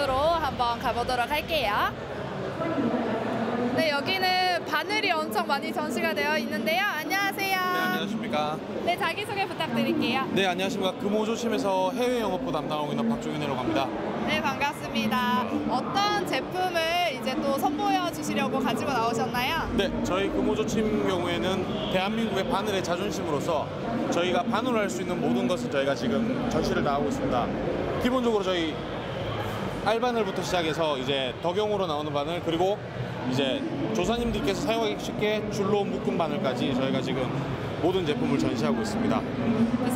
한번 가보도록 할게요. 네, 여기는 바늘이 엄청 많이 전시가 되어 있는데요. 안녕하세요. 네, 안녕하십니까. 네, 자기소개 부탁드릴게요. 네, 안녕하십니까. 금호조심에서 해외 영업부 담당하고 있는 박종윤이라고 합니다. 네, 반갑습니다. 어떤 제품을 이제 또 선보여 주시려고 가지고 나오셨나요? 네, 저희 금호조침 경우에는 대한민국의 바늘의 자존심으로서 저희가 바늘할 수 있는 모든 것을 저희가 지금 전시를 다 하고 있습니다. 기본적으로 저희 알바늘부터 시작해서 이제 덕용으로 나오는 바늘 그리고 이제 조사님들께서 사용하기 쉽게 줄로 묶은 바늘까지 저희가 지금 모든 제품을 전시하고 있습니다.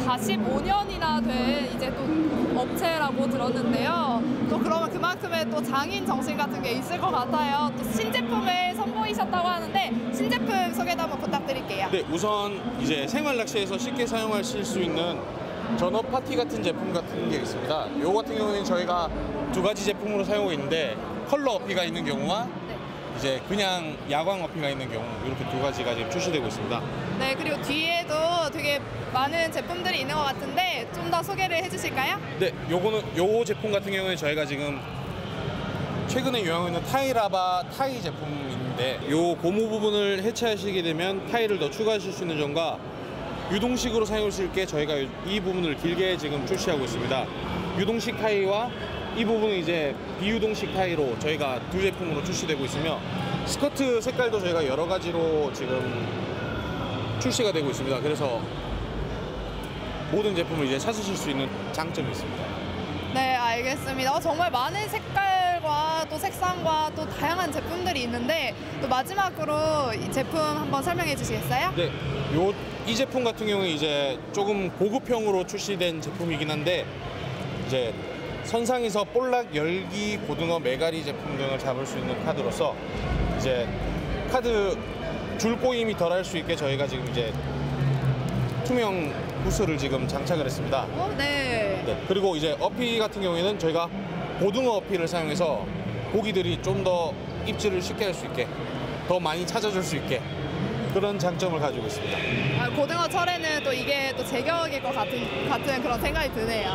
45년이나 된 이제 또 업체라고 들었는데요. 또 그러면 그만큼의 또 장인 정신 같은 게 있을 것 같아요. 또 신제품을 선보이셨다고 하는데 신제품 소개도 한번 부탁드릴게요. 네, 우선 이제 생활 낚시에서 쉽게 사용하실 수 있는 전업 파티 같은 제품 같은 게 있습니다. 요 같은 경우에는 저희가 두 가지 제품으로 사용하고 있는데 컬러 어피가 있는 경우와 네. 이제 그냥 야광 어피가 있는 경우 이렇게 두 가지가 지금 출시되고 있습니다. 네, 그리고 뒤에도 되게 많은 제품들이 있는 것 같은데 좀 더 소개를 해주실까요? 네, 요거는 요 제품 같은 경우에 저희가 지금 최근에 유행하고 있는 타이라바 타이 제품인데 요 고무 부분을 해체하시게 되면 타이를 더 추가하실 수 있는 점과 유동식으로 사용할 수 있게 저희가 이 부분을 길게 지금 출시하고 있습니다. 유동식 타이와 이 부분은 이제 비유동식 타이로 저희가 두 제품으로 출시되고 있으며 스커트 색깔도 저희가 여러 가지로 지금 출시가 되고 있습니다. 그래서 모든 제품을 이제 찾으실 수 있는 장점이 있습니다. 네, 알겠습니다. 어, 정말 많은 색깔 과 또 색상과 또 다양한 제품들이 있는데 또 마지막으로 이 제품 한번 설명해 주시겠어요? 네, 요 이 제품 같은 경우에 이제 조금 고급형으로 출시된 제품이긴 한데 이제 선상에서 볼락, 열기, 고등어, 메가리 제품 등을 잡을 수 있는 카드로서 이제 카드 줄 꼬임이 덜 할 수 있게 저희가 지금 이제 투명 부스를 지금 장착을 했습니다. 어, 네. 네, 그리고 이제 어피 같은 경우에는 저희가 고등어 어피를 사용해서 고기들이 좀 더 입질을 쉽게 할 수 있게 더 많이 찾아줄 수 있게 그런 장점을 가지고 있습니다. 아, 고등어 철에는 또 이게 또 제격일 것 같은, 같은 그런 생각이 드네요.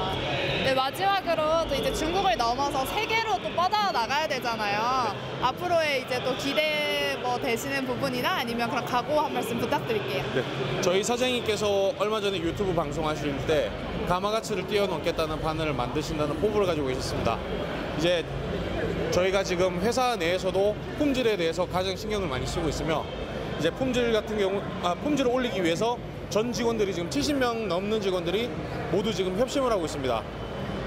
네, 마지막으로 또 이제 중국을 넘어서 세계로 또 뻗어나가야 되잖아요. 앞으로의 이제 또 기대 뭐 되시는 부분이나 아니면 그런 각오 한 말씀 부탁드릴게요. 네, 저희 사장님께서 얼마 전에 유튜브 방송하실 때 가마가치를 뛰어넘겠다는 바늘을 만드신다는 포부를 가지고 계셨습니다. 이제 저희가 지금 회사 내에서도 품질에 대해서 가장 신경을 많이 쓰고 있으며 이제 품질 같은 경우 아, 품질을 올리기 위해서 전 직원들이 지금 70명 넘는 직원들이 모두 지금 협심을 하고 있습니다.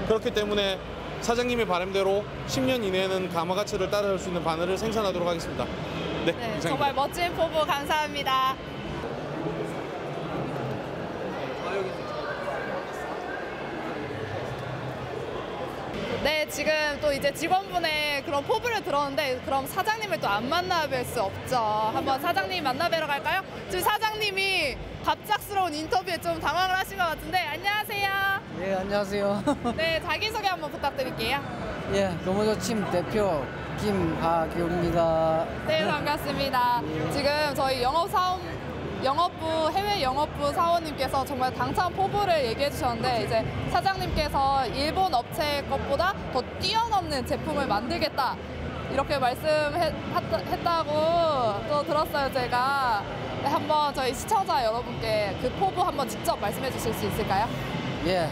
그렇기 때문에 사장님의 바람대로 10년 이내에는 가마가치를 따라올 수 있는 바늘을 생산하도록 하겠습니다. 네, 네. 정말 멋진 포부 감사합니다. 네, 지금 또 이제 직원분의 그런 포부를 들었는데 그럼 사장님을 또 안 만나뵐 수 없죠. 한번 사장님 만나뵈러 갈까요? 지금 사장님이 갑작스러운 인터뷰에 좀 당황을 하신 것 같은데 안녕하세요. 예, 안녕하세요. 네, 자기소개 한번 부탁드릴게요. 예, 노무조침 대표 김하규입니다. 네, 반갑습니다. 지금 저희 영업 사원 영업부 해외 영업부 사원님께서 정말 당찬 포부를 얘기해 주셨는데 이제 사장님께서 일본 업체 것보다 더 뛰어넘는 제품을 만들겠다 이렇게 말씀했다고 또 들었어요 제가 네, 한번 저희 시청자 여러분께 그 포부 한번 직접 말씀해 주실 수 있을까요? 예,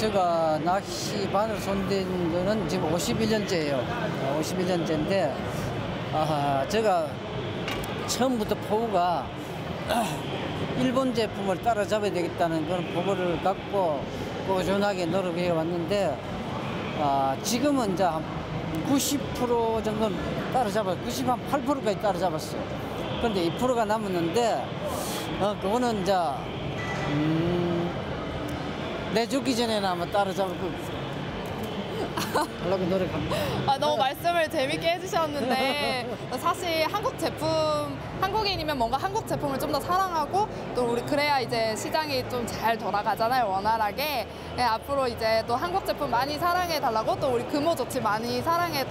제가 낚시 바늘 손댄 거는 지금 51년째예요. 51년째인데, 아, 제가 처음부터 포부가 일본 제품을 따라잡아야 되겠다는 그런 포부를 갖고 꾸준하게 노력해 왔는데, 아, 지금은 이제 한90% 정도는 따라잡아, 98%까지 따라잡았어요. 그런데 2%가 남았는데, 어, 그거는 이제, 음, 내 죽기 전에는 아마 따라잡을 거 하려고 노력합니다. 아, 너무 말씀을 재밌게 해주셨는데 사실 한국 제품 한국인이면 뭔가 한국 제품을 좀 더 사랑하고 또 우리 그래야 이제 시장이 좀 잘 돌아가잖아요 원활하게 네, 앞으로 이제 또 한국 제품 많이 사랑해 달라고 또 우리 금호 조치 많이 사랑해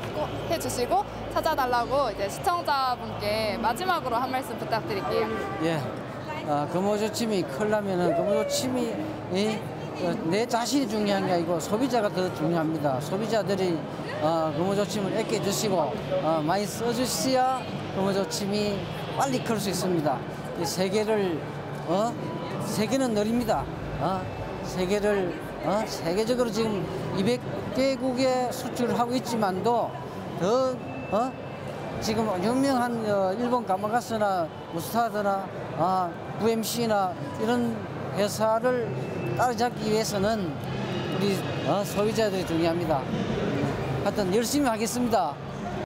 해 주시고 찾아달라고 이제 시청자분께 마지막으로 한 말씀 부탁드릴게요. 예. 아, 금호 조침이 클라면은 금호 조침이 이 어, 내 자신이 중요한 게 아니고 소비자가 더 중요합니다. 소비자들이 어, 금호조침을 아껴 주시고 어, 많이 써주셔야 금호조침이 빨리 클 수 있습니다. 이 세계를 어? 세계는 느립니다. 어? 세계를 어? 세계적으로 지금 200개국에 수출을 하고 있지만도 더 어? 지금 유명한 어, 일본 가마가스나 무스타드나 아, UMC나 이런 회사를 따라잡기 위해서는 우리 어, 소비자들이 중요합니다. 하여튼 열심히 하겠습니다.